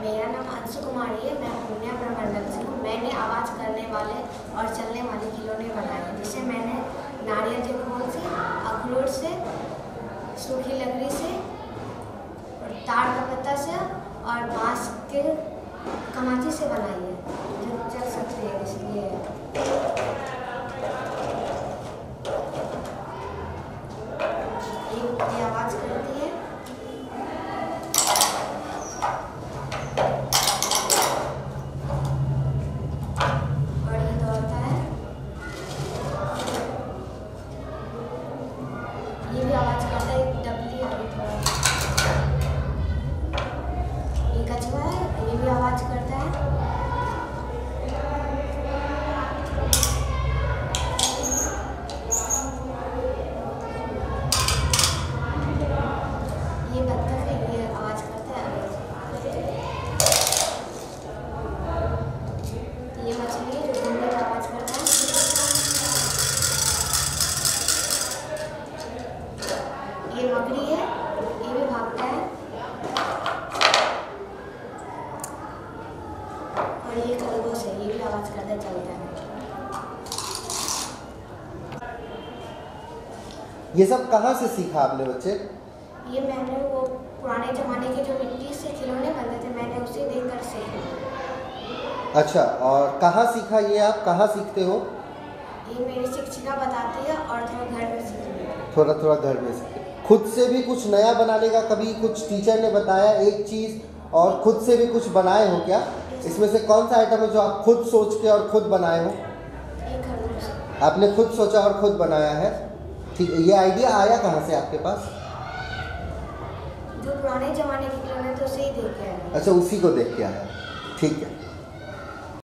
मेरा नाम अंशु कुमारी है, मैं पूर्णिया प्रमंडल से हूँ। मैंने आवाज़ करने वाले और चलने वाले खिलौने बनाए जिसे मैंने नारियल के खोल से, अखरोट से, सूखी लकड़ी से, और ताड़ का पत्ता से और बाँस के कमाची से बनाई है। जो चल सकती है, इसलिए। आवाज़ करती है और ये दौड़ता है ये भी आवाज़ करता है डबली आगे थोड़ा ये कछुआ है ये भी आवाज़ करता है ये बत्तख है ये आवाज़ करता है ये मछली है जो घूमने का आवाज़ करता है ये मकड़ी है ये भी भागता है। और ये खरगोश है ये भी आवाज़ करता चलता है ये सब कहाँ से सीखा आपने बच्चे? ये मैंने वो पुराने ज़माने के जो मिट्टी से खिलौने बनते थे मैंने उसे देखकर सीखा। अच्छा और कहाँ सीखा ये आप? कहाँ सीखते हो? ये मेरी शिक्षिका बताती है और थोड़ा घर में सीखती थोड़ा थोड़ा घर में सीखे खुद से भी कुछ नया बनाने का कभी कुछ टीचर ने बताया एक चीज़ और खुद से भी कुछ बनाए हो क्या? इसमें से कौन सा आइटम है जो आप खुद सोच के और खुद बनाए हो? आपने खुद सोचा और खुद बनाया है। ठीक है ये आइडिया आया कहाँ से आपके पास? जो पुराने ज़माने के खिलौने थे उसे ही देख के अच्छा उसी को देख के आया। ठीक है।